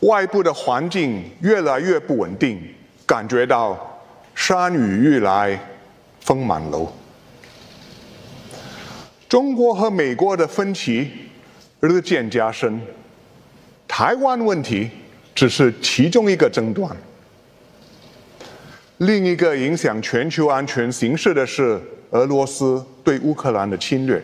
外部的环境越来越不稳定，感觉到山雨欲来风满楼。中国和美国的分歧日渐加深，台湾问题只是其中一个争端。另一个影响全球安全形势的是俄罗斯对乌克兰的侵略，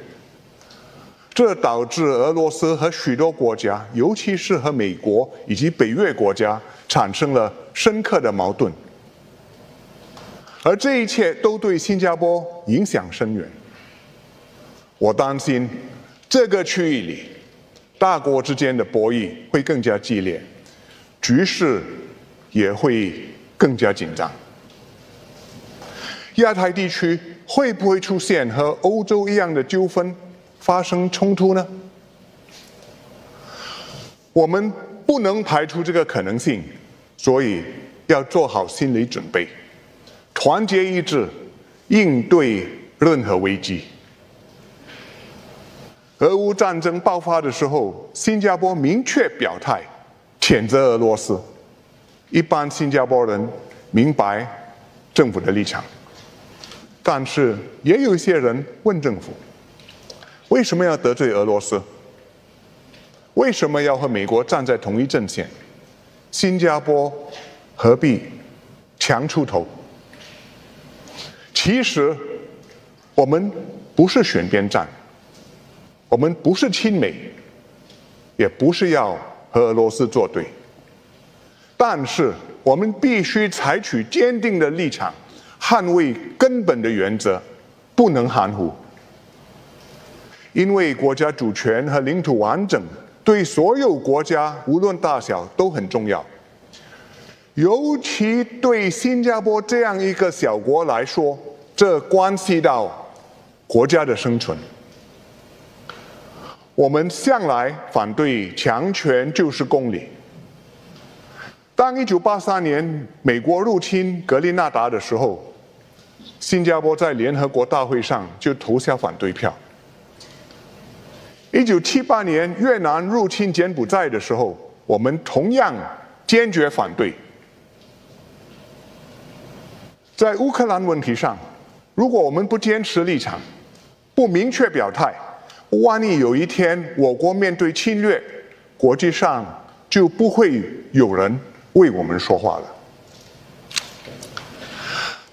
这导致俄罗斯和许多国家，尤其是和美国以及北约国家产生了深刻的矛盾，而这一切都对新加坡影响深远。我担心，这个区域里，大国之间的博弈会更加激烈，局势也会更加紧张。亚太地区会不会出现和欧洲一样的纠纷，发生冲突呢？我们不能排除这个可能性，所以要做好心理准备，团结一致，应对任何危机。俄乌战争爆发的时候，新加坡明确表态谴责俄罗斯。一般新加坡人明白政府的立场，但是也有一些人问政府：为什么要得罪俄罗斯？为什么要和美国站在同一阵线？新加坡何必强出头？其实我们不是选边站。我们不是亲美，也不是要和俄罗斯作对，但是我们必须采取坚定的立场，捍卫根本的原则，不能含糊。因为国家主权和领土完整对所有国家无论大小都很重要，尤其对新加坡这样一个小国来说，这关系到国家的生存。我们向来反对强权就是公理。当一九八三年美国入侵格林纳达的时候，新加坡在联合国大会上就投下反对票。一九七八年越南入侵柬埔寨的时候，我们同样坚决反对。在乌克兰问题上，如果我们不坚持立场，不明确表态，万一有一天我国面对侵略，国际上就不会有人为我们说话了。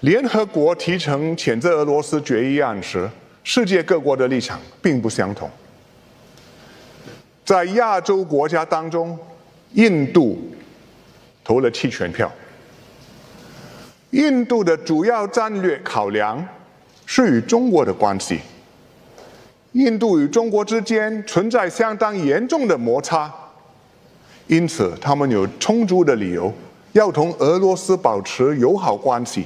联合国提成谴责俄罗斯决议案时，世界各国的立场并不相同。在亚洲国家当中，印度投了弃权票。印度的主要战略考量是与中国的关系。印度与中国之间存在相当严重的摩擦，因此他们有充足的理由要同俄罗斯保持友好关系。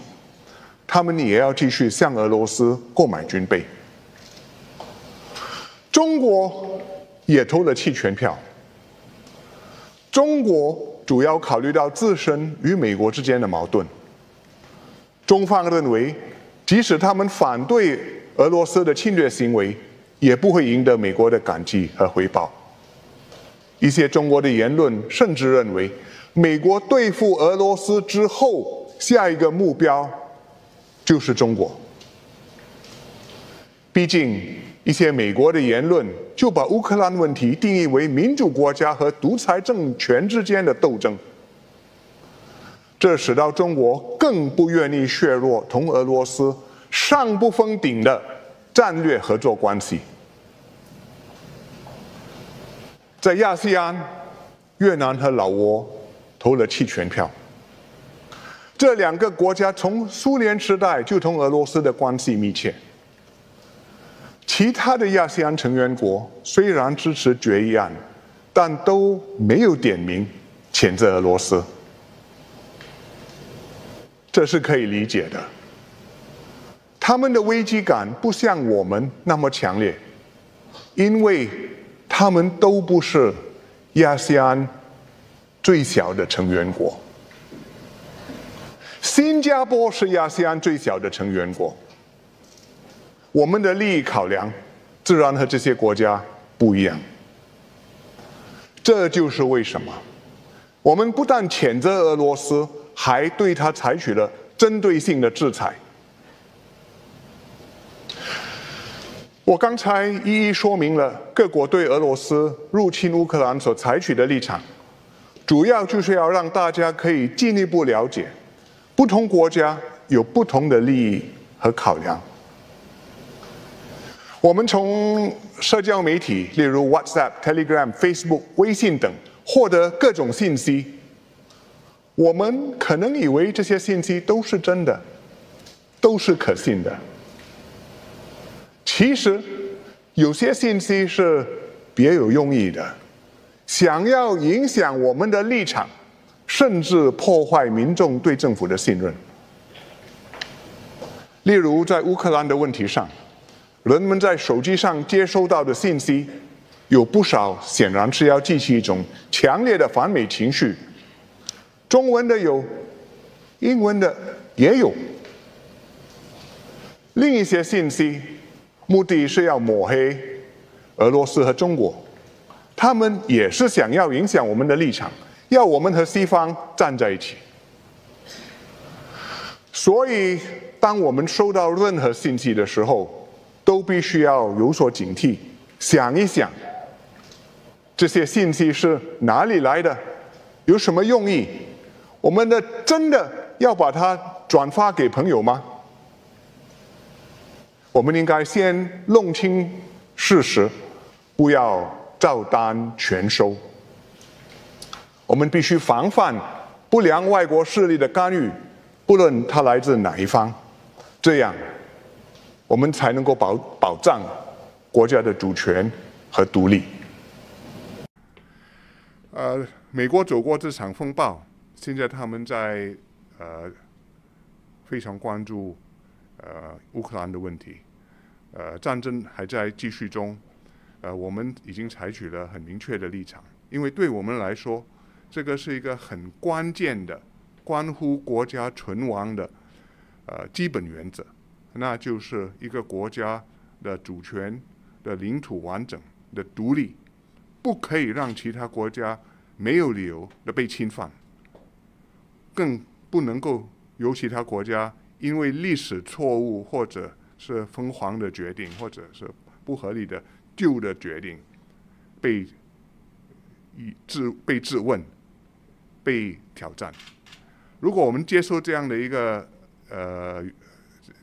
他们也要继续向俄罗斯购买军备。中国也投了弃权票。中国主要考虑到自身与美国之间的矛盾。中方认为，即使他们反对俄罗斯的侵略行为。也不会赢得美国的感激和回报。一些中国的言论甚至认为，美国对付俄罗斯之后，下一个目标就是中国。毕竟，一些美国的言论就把乌克兰问题定义为民主国家和独裁政权之间的斗争，这使到中国更不愿意削弱同俄罗斯上不封顶的。战略合作关系，在亚细安，越南和老挝投了弃权票。这两个国家从苏联时代就同俄罗斯的关系密切。其他的亚细安成员国虽然支持决议案，但都没有点名谴责俄罗斯，这是可以理解的。他们的危机感不像我们那么强烈，因为他们都不是亚细安最小的成员国。新加坡是亚细安最小的成员国，我们的利益考量自然和这些国家不一样。这就是为什么我们不但谴责俄罗斯，还对他采取了针对性的制裁。我刚才一一说明了各国对俄罗斯入侵乌克兰所采取的立场，主要就是要让大家可以进一步了解，不同国家有不同的利益和考量。我们从社交媒体，例如 WhatsApp、Telegram、Facebook、微信等，获得各种信息。我们可能以为这些信息都是真的，都是可信的。其实，有些信息是别有用意的，想要影响我们的立场，甚至破坏民众对政府的信任。例如，在乌克兰的问题上，人们在手机上接收到的信息，有不少显然是要激起一种强烈的反美情绪。中文的有，英文的也有，另一些信息。目的是要抹黑俄罗斯和中国，他们也是想要影响我们的立场，要我们和西方站在一起。所以，当我们收到任何信息的时候，都必须要有所警惕，想一想这些信息是哪里来的，有什么用意？我们的真的要把它转发给朋友吗？我们应该先弄清事实，不要照单全收。我们必须防范不良外国势力的干预，不论它来自哪一方，这样我们才能够保保障国家的主权和独立。呃，美国走过这场风暴，现在他们在呃非常关注呃乌克兰的问题。呃，战争还在继续中，呃，我们已经采取了很明确的立场，因为对我们来说，这个是一个很关键的、关乎国家存亡的呃基本原则，那就是一个国家的主权、的领土完整的独立，不可以让其他国家没有理由的被侵犯，更不能够由其他国家因为历史错误或者。是疯狂的决定，或者是不合理的旧的决定，被以质被质问、被挑战。如果我们接受这样的一个呃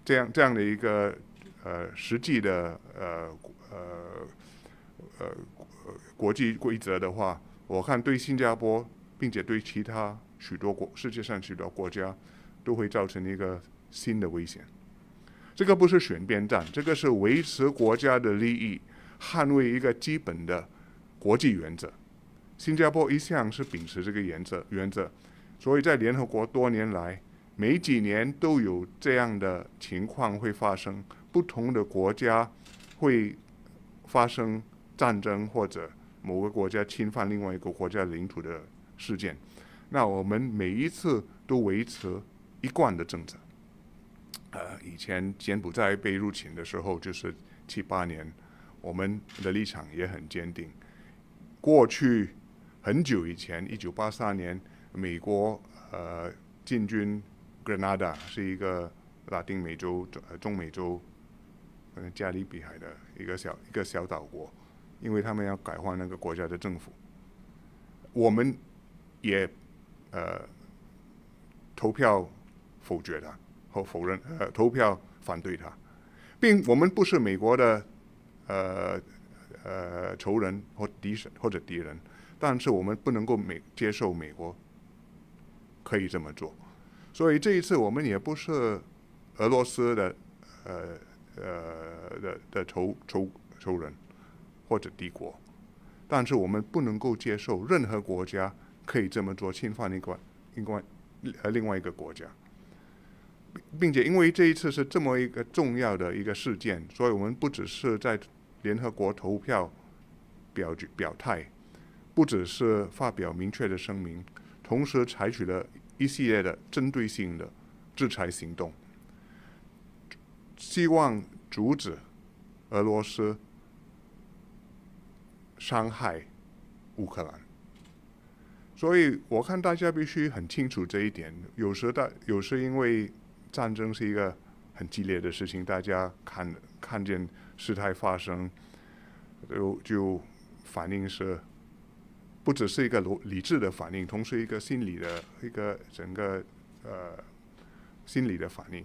这样这样的一个呃实际的呃呃呃国际规则的话，我看对新加坡，并且对其他许多国世界上许多国家，都会造成一个新的危险。这个不是选边站，这个是维持国家的利益，捍卫一个基本的国际原则。新加坡一向是秉持这个原则，原则，所以在联合国多年来，每几年都有这样的情况会发生，不同的国家会发生战争或者某个国家侵犯另外一个国家领土的事件。那我们每一次都维持一贯的政策。呃，以前柬埔寨被入侵的时候，就是七八年，我们的立场也很坚定。过去很久以前，一九八三年，美国呃进军 Grenada，是一个拉丁美洲、中中美洲，加利比海的一个小一个小岛国，因为他们要改换那个国家的政府，我们也呃投票否决他。或否认，呃，投票反对他，并我们不是美国的，呃，呃，仇人或敌人或者敌人，但是我们不能够美接受美国可以这么做，所以这一次我们也不是俄罗斯的，呃，呃的的仇仇仇人或者敌国，但是我们不能够接受任何国家可以这么做，侵犯一个另外呃另外一个国家。并且，因为这一次是这么一个重要的一个事件，所以我们不只是在联合国投票表决表态，不只是发表明确的声明，同时采取了一系列的针对性的制裁行动，希望阻止俄罗斯伤害乌克兰。所以我看大家必须很清楚这一点。有时大有时因为战争是一个很激烈的事情，大家看看见事态发生，就就反应是不只是一个理理智的反应，同时一个心理的一个整个呃心理的反应。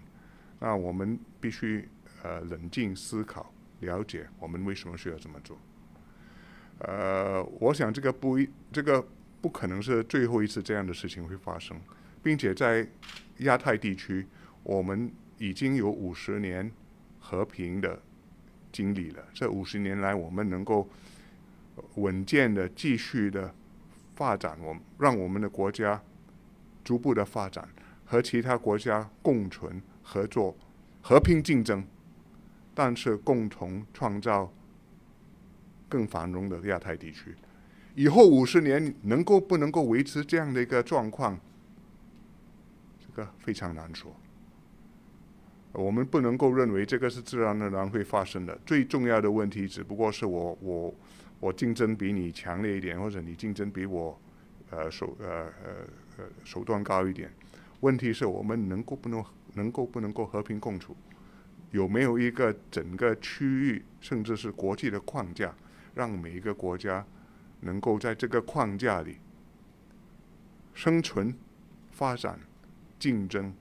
那我们必须呃冷静思考，了解我们为什么需要这么做。呃，我想这个不一这个。不可能是最后一次这样的事情会发生，并且在亚太地区，我们已经有五十年和平的经历了。这五十年来，我们能够稳健的继续的发展，我让我们的国家逐步的发展，和其他国家共存、合作、和平竞争，但是共同创造更繁荣的亚太地区。以后五十年能够不能够维持这样的一个状况，这个非常难说。我们不能够认为这个是自然而然会发生的。最重要的问题只不过是我我我竞争比你强烈一点，或者你竞争比我呃手呃呃呃手段高一点。问题是我们能够不能能够不能够和平共处？有没有一个整个区域甚至是国际的框架，让每一个国家？能够在这个框架里生存、发展、竞争、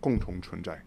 共同存在。